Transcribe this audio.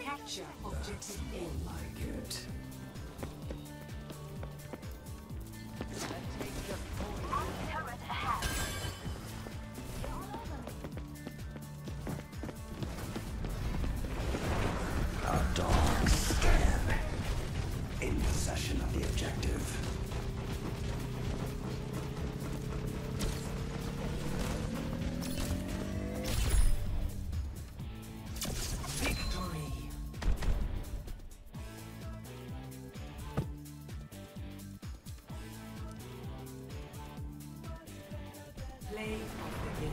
Capture objective A. like it. A dark scan. In possession of the objective. Blade of the